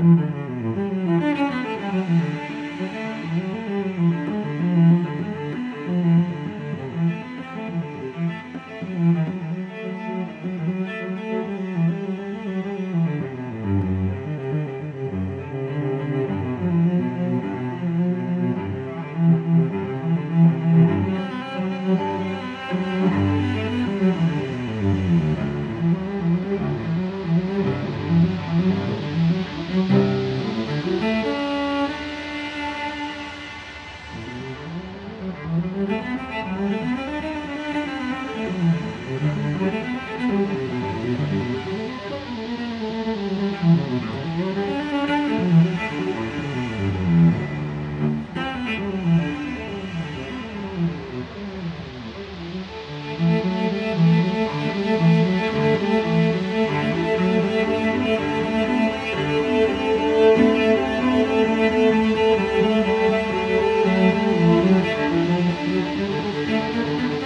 Mm-hmm. Música